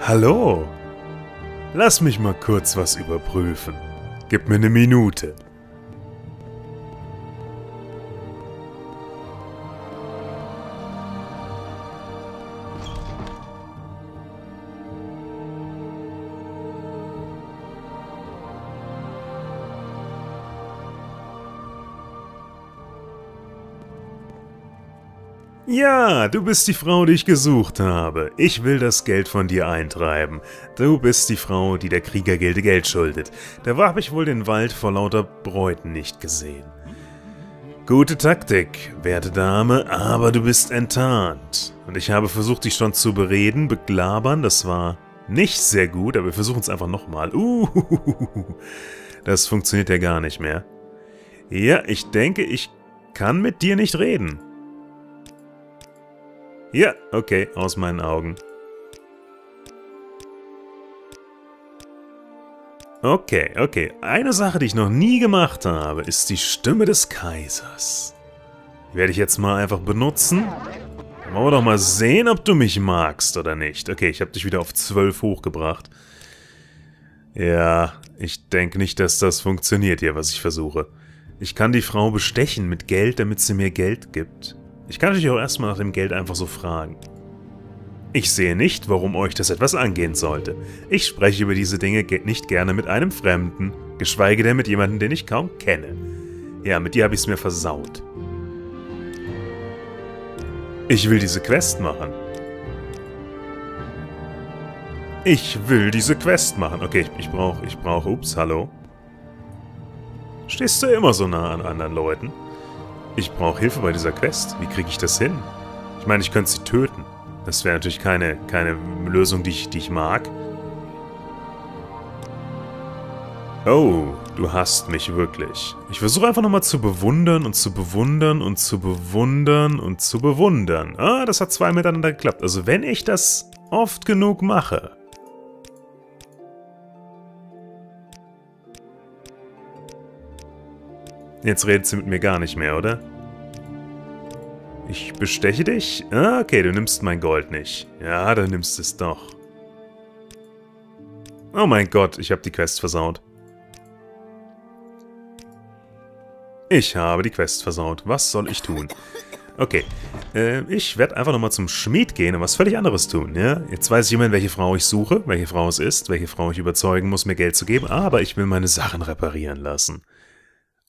Hallo? Lass mich mal kurz was überprüfen. Gib mir eine Minute. Ja, du bist die Frau, die ich gesucht habe. Ich will das Geld von dir eintreiben. Du bist die Frau, die der Kriegergilde Geld schuldet. Da habe ich wohl den Wald vor lauter Bräuten nicht gesehen. Gute Taktik, werte Dame, aber du bist enttarnt. Und ich habe versucht, dich schon zu bereden, beglabern, das war nicht sehr gut, aber wir versuchen es einfach nochmal. Uh, das funktioniert ja gar nicht mehr. Ja, ich denke, ich kann mit dir nicht reden. Ja, okay, aus meinen Augen. Okay, okay. Eine Sache, die ich noch nie gemacht habe, ist die Stimme des Kaisers. Die werde ich jetzt mal einfach benutzen. Dann wollen wir doch mal sehen, ob du mich magst oder nicht. Okay, ich habe dich wieder auf 12 hochgebracht. Ja, ich denke nicht, dass das funktioniert hier, was ich versuche. Ich kann die Frau bestechen mit Geld, damit sie mir Geld gibt. Ich kann natürlich auch erstmal nach dem Geld einfach so fragen. Ich sehe nicht, warum euch das etwas angehen sollte. Ich spreche über diese Dinge nicht gerne mit einem Fremden, geschweige denn mit jemandem, den ich kaum kenne. Ja, mit dir habe ich es mir versaut. Ich will diese Quest machen. Ich will diese Quest machen. Okay, ich, ich brauche, ich brauche, ups, hallo. Stehst du immer so nah an anderen Leuten? Ich brauche Hilfe bei dieser Quest. Wie kriege ich das hin? Ich meine, ich könnte sie töten. Das wäre natürlich keine, keine Lösung, die ich, die ich mag. Oh, du hast mich wirklich. Ich versuche einfach nochmal zu bewundern und zu bewundern und zu bewundern und zu bewundern. Ah, das hat zwei miteinander geklappt. Also wenn ich das oft genug mache, Jetzt redet sie mit mir gar nicht mehr, oder? Ich besteche dich? Ah, okay, du nimmst mein Gold nicht. Ja, dann nimmst es doch. Oh mein Gott, ich habe die Quest versaut. Ich habe die Quest versaut. Was soll ich tun? Okay, äh, ich werde einfach nochmal zum Schmied gehen und was völlig anderes tun, ja? Jetzt weiß ich immerhin, welche Frau ich suche, welche Frau es ist, welche Frau ich überzeugen muss, mir Geld zu geben, aber ich will meine Sachen reparieren lassen.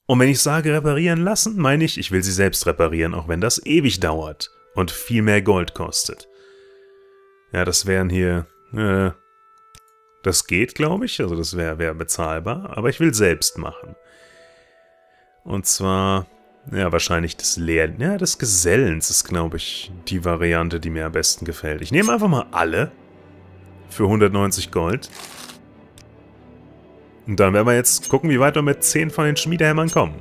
Und wenn ich sage reparieren lassen, meine ich, ich will sie selbst reparieren, auch wenn das ewig dauert und viel mehr Gold kostet. Ja, das wären hier... Äh, das geht, glaube ich, also das wäre wär bezahlbar, aber ich will selbst machen. Und zwar, ja, wahrscheinlich des Lehr... Ja, des Gesellens ist, glaube ich, die Variante, die mir am besten gefällt. Ich nehme einfach mal alle für 190 Gold. Und dann werden wir jetzt gucken, wie weit wir mit 10 von den Schmiedehämmern kommen.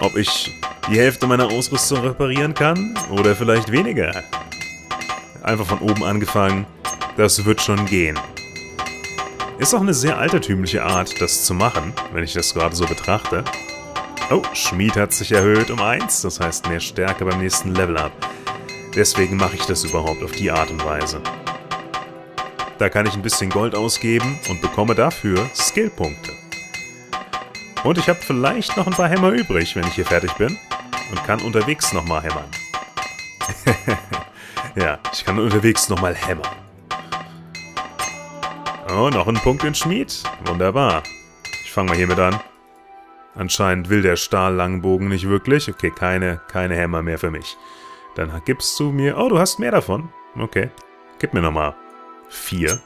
Ob ich die Hälfte meiner Ausrüstung reparieren kann oder vielleicht weniger. Einfach von oben angefangen, das wird schon gehen. Ist auch eine sehr altertümliche Art, das zu machen, wenn ich das gerade so betrachte. Oh, Schmied hat sich erhöht um 1, das heißt mehr Stärke beim nächsten Level-Up. Deswegen mache ich das überhaupt auf die Art und Weise. Da kann ich ein bisschen Gold ausgeben und bekomme dafür Skillpunkte. Und ich habe vielleicht noch ein paar Hämmer übrig, wenn ich hier fertig bin. Und kann unterwegs nochmal hämmern. ja, ich kann unterwegs nochmal hämmern. Oh, noch ein Punkt in Schmied. Wunderbar. Ich fange mal hiermit an. Anscheinend will der Stahllangbogen nicht wirklich. Okay, keine, keine Hämmer mehr für mich. Dann gibst du mir... Oh, du hast mehr davon. Okay. Gib mir nochmal. Vier.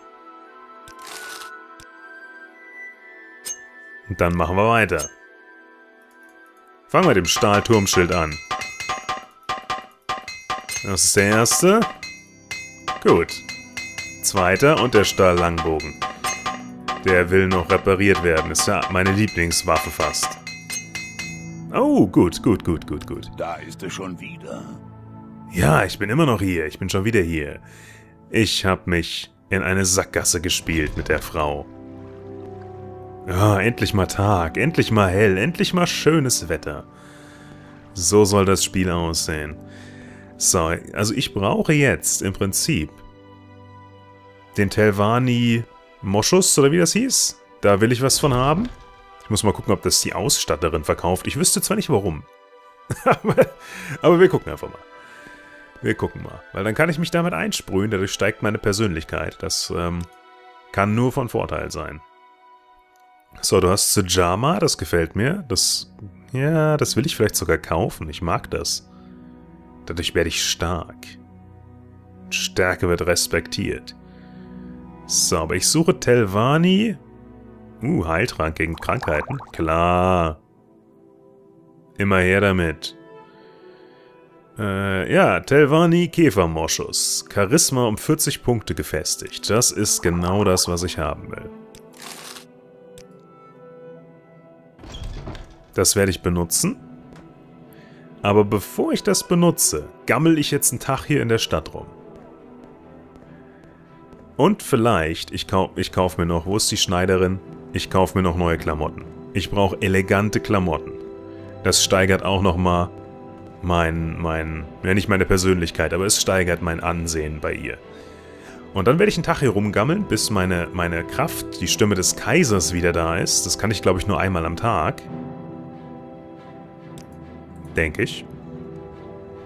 Und dann machen wir weiter. Fangen wir mit dem Stahlturmschild an. Das ist der erste. Gut. Zweiter und der Stahllangbogen. Der will noch repariert werden. Ist ja meine Lieblingswaffe fast. Oh, gut, gut, gut, gut, gut. Da ist er schon wieder. Ja, ich bin immer noch hier. Ich bin schon wieder hier. Ich hab mich in eine Sackgasse gespielt mit der Frau. Ja, endlich mal Tag, endlich mal hell, endlich mal schönes Wetter. So soll das Spiel aussehen. So, also ich brauche jetzt im Prinzip den Telvani Moschus, oder wie das hieß. Da will ich was von haben. Ich muss mal gucken, ob das die Ausstatterin verkauft. Ich wüsste zwar nicht, warum. aber, aber wir gucken einfach mal. Wir gucken mal. Weil dann kann ich mich damit einsprühen. Dadurch steigt meine Persönlichkeit. Das ähm, kann nur von Vorteil sein. So, du hast Sejama. Das gefällt mir. Das, ja, das will ich vielleicht sogar kaufen. Ich mag das. Dadurch werde ich stark. Stärke wird respektiert. So, aber ich suche Telvani. Uh, Heiltrank gegen Krankheiten. Klar. Immer her damit. Äh, ja, Telvani Käfermoschus. Charisma um 40 Punkte gefestigt. Das ist genau das, was ich haben will. Das werde ich benutzen. Aber bevor ich das benutze, gammel ich jetzt einen Tag hier in der Stadt rum. Und vielleicht, ich, kau ich kaufe mir noch, wo ist die Schneiderin? Ich kaufe mir noch neue Klamotten. Ich brauche elegante Klamotten. Das steigert auch nochmal mein, mein, ja nicht meine Persönlichkeit, aber es steigert mein Ansehen bei ihr. Und dann werde ich einen Tag hier rumgammeln, bis meine, meine Kraft, die Stimme des Kaisers wieder da ist. Das kann ich, glaube ich, nur einmal am Tag. Denke ich.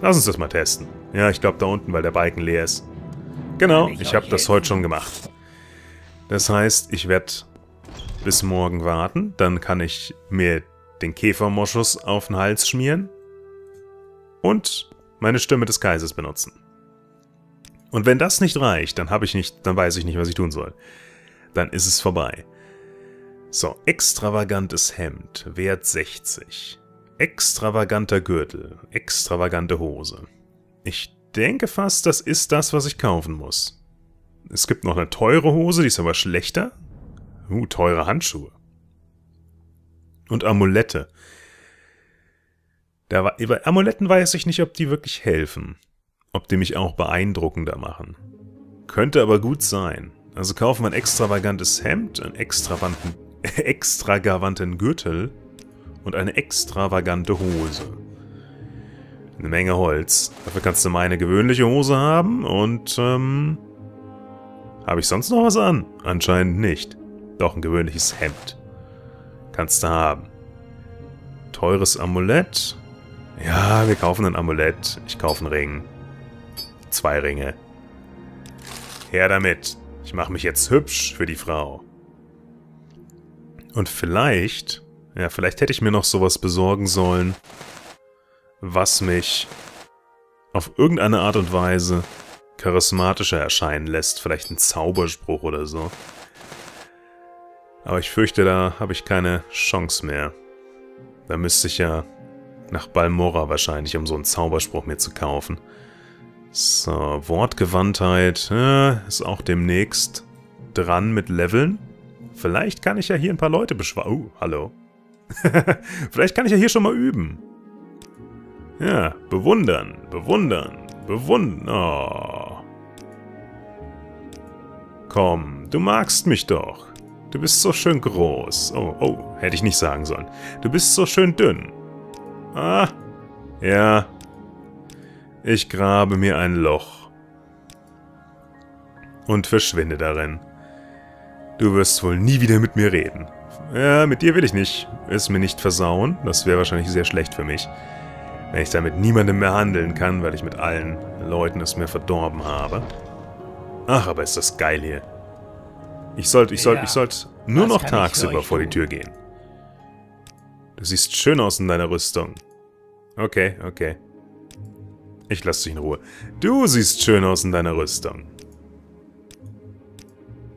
Lass uns das mal testen. Ja, ich glaube da unten, weil der Balken leer ist. Genau, ich habe das heute schon gemacht. Das heißt, ich werde bis morgen warten. Dann kann ich mir den Käfermoschus auf den Hals schmieren. Und meine Stimme des Kaisers benutzen. Und wenn das nicht reicht, dann habe ich nicht, dann weiß ich nicht, was ich tun soll. Dann ist es vorbei. So, extravagantes Hemd, Wert 60. Extravaganter Gürtel, extravagante Hose. Ich denke fast, das ist das, was ich kaufen muss. Es gibt noch eine teure Hose, die ist aber schlechter. Uh, teure Handschuhe. Und Amulette. Da bei Amuletten weiß ich nicht, ob die wirklich helfen. Ob die mich auch beeindruckender machen. Könnte aber gut sein. Also kaufen wir ein extravagantes Hemd, einen extravaganten, extravaganten Gürtel und eine extravagante Hose. Eine Menge Holz. Dafür kannst du meine gewöhnliche Hose haben und, ähm... Habe ich sonst noch was an? Anscheinend nicht. Doch, ein gewöhnliches Hemd. Kannst du haben. Teures Amulett. Ja, wir kaufen ein Amulett. Ich kaufe einen Ring. Zwei Ringe. Her damit. Ich mache mich jetzt hübsch für die Frau. Und vielleicht... Ja, vielleicht hätte ich mir noch sowas besorgen sollen was mich auf irgendeine Art und Weise charismatischer erscheinen lässt. Vielleicht ein Zauberspruch oder so. Aber ich fürchte, da habe ich keine Chance mehr. Da müsste ich ja nach Balmora wahrscheinlich, um so einen Zauberspruch mir zu kaufen. So, Wortgewandtheit ja, ist auch demnächst dran mit Leveln. Vielleicht kann ich ja hier ein paar Leute beschwören. Oh, hallo. Vielleicht kann ich ja hier schon mal üben. Ja, bewundern, bewundern, bewundern. Oh. Komm, du magst mich doch. Du bist so schön groß. Oh, oh, hätte ich nicht sagen sollen. Du bist so schön dünn. Ah, ja. Ich grabe mir ein Loch. Und verschwinde darin. Du wirst wohl nie wieder mit mir reden. Ja, mit dir will ich nicht. Es mir nicht versauen. Das wäre wahrscheinlich sehr schlecht für mich. Wenn ich damit niemandem mehr handeln kann, weil ich mit allen Leuten es mir verdorben habe. Ach, aber ist das geil hier. Ich sollte, ich sollte, ich sollte nur noch tagsüber vor die Tür gehen. Du siehst schön aus in deiner Rüstung. Okay, okay. Ich lasse dich in Ruhe. Du siehst schön aus in deiner Rüstung.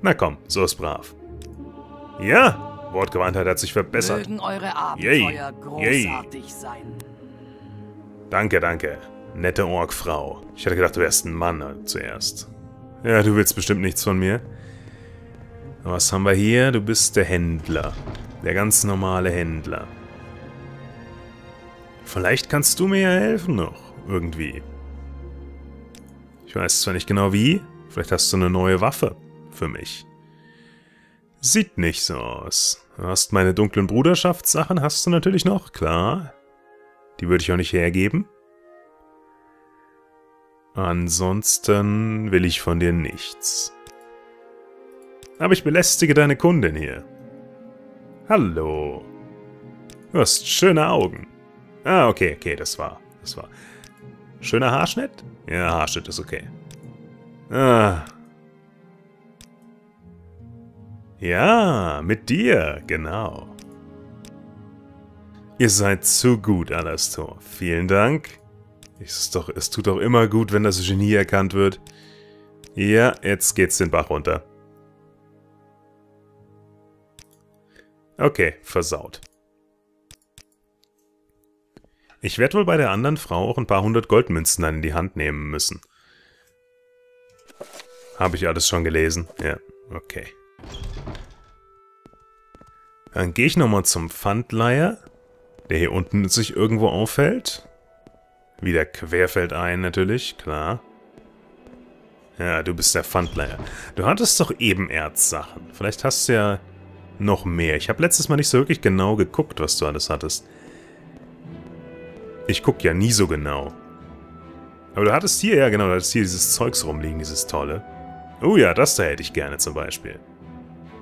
Na komm, so ist brav. Ja, Wortgewandtheit hat sich verbessert. Mögen eure Abenteuer Yay. großartig Yay. sein. Danke, danke. Nette Orkfrau. Ich hatte gedacht, du wärst ein Mann zuerst. Ja, du willst bestimmt nichts von mir. Was haben wir hier? Du bist der Händler. Der ganz normale Händler. Vielleicht kannst du mir ja helfen noch. Irgendwie. Ich weiß zwar nicht genau wie. Vielleicht hast du eine neue Waffe für mich. Sieht nicht so aus. Du hast meine dunklen Bruderschaftssachen, hast du natürlich noch, klar. Die würde ich auch nicht hergeben. Ansonsten will ich von dir nichts. Aber ich belästige deine Kundin hier. Hallo. Du hast schöne Augen. Ah, okay, okay, das war, das war. Schöner Haarschnitt? Ja, Haarschnitt ist okay. Ah. Ja, mit dir, genau. Ihr seid zu gut, Alastor. Vielen Dank. Es, doch, es tut doch immer gut, wenn das Genie erkannt wird. Ja, jetzt geht's den Bach runter. Okay, versaut. Ich werde wohl bei der anderen Frau auch ein paar hundert Goldmünzen dann in die Hand nehmen müssen. Habe ich alles schon gelesen? Ja, okay. Dann gehe ich nochmal zum Pfandleiher, der hier unten sich irgendwo aufhält. Wieder querfeld ein natürlich, klar. Ja, du bist der Pfandleiher. Du hattest doch Ebenerzsachen. Vielleicht hast du ja noch mehr. Ich habe letztes Mal nicht so wirklich genau geguckt, was du alles hattest. Ich guck ja nie so genau. Aber du hattest hier, ja genau, du hattest hier dieses Zeugs rumliegen, dieses tolle. Oh ja, das da hätte ich gerne zum Beispiel.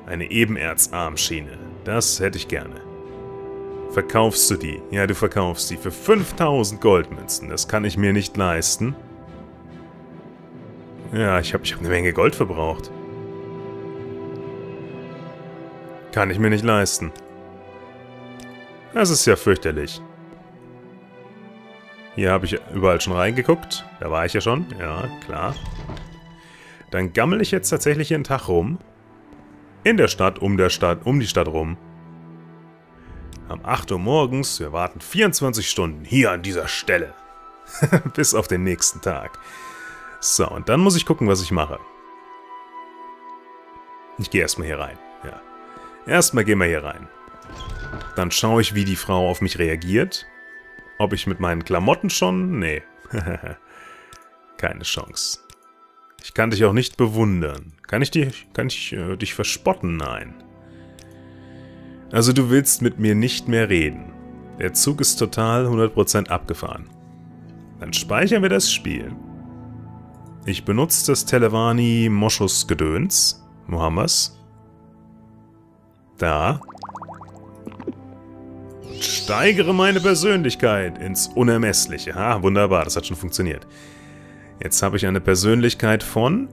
Eine Ebenerzarmschiene. Das hätte ich gerne. Verkaufst du die? Ja, du verkaufst die für 5000 Goldmünzen. Das kann ich mir nicht leisten. Ja, ich habe ich hab eine Menge Gold verbraucht. Kann ich mir nicht leisten. Das ist ja fürchterlich. Hier habe ich überall schon reingeguckt. Da war ich ja schon. Ja, klar. Dann gammel ich jetzt tatsächlich einen Tag rum. In der Stadt, um der Stadt, um die Stadt rum. Um 8 Uhr morgens. Wir warten 24 Stunden hier an dieser Stelle. Bis auf den nächsten Tag. So, und dann muss ich gucken, was ich mache. Ich gehe erstmal hier rein. Ja. Erstmal gehen wir hier rein. Dann schaue ich, wie die Frau auf mich reagiert. Ob ich mit meinen Klamotten schon? Nee. Keine Chance. Ich kann dich auch nicht bewundern. Kann ich, dich, kann ich äh, dich verspotten? Nein. Also du willst mit mir nicht mehr reden. Der Zug ist total 100% abgefahren. Dann speichern wir das Spiel. Ich benutze das Televani Moschus Gedöns. Mohammers. Da steigere meine Persönlichkeit ins Unermessliche. Ha, wunderbar, das hat schon funktioniert. Jetzt habe ich eine Persönlichkeit von